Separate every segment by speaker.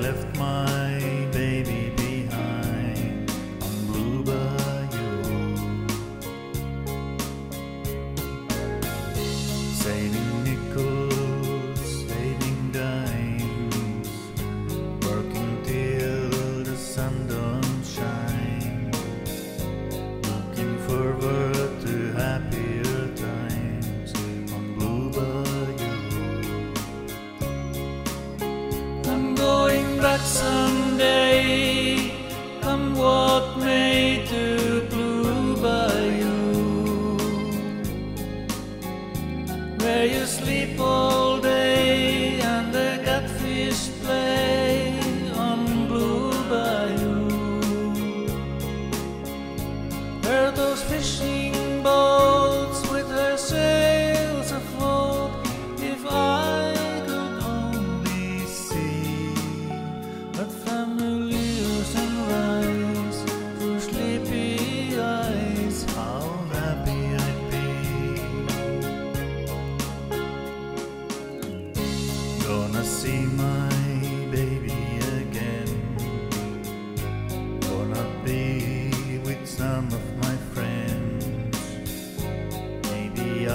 Speaker 1: left my baby behind on Blue Bayou. Saving going back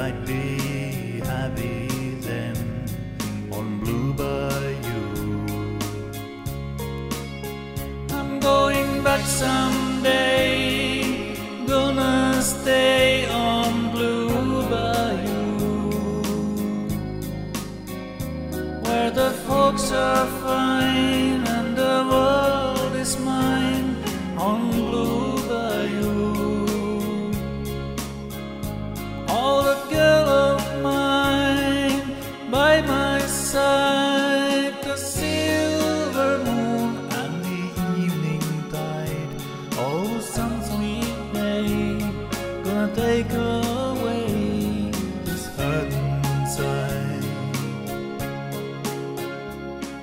Speaker 1: I'd be happy then on Blue Bayou. I'm going back someday. Gonna stay on Blue Bayou where the folks are fine and the world is mine on take away this hurt inside.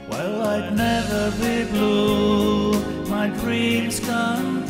Speaker 1: Well, I'd never be blue, my dreams come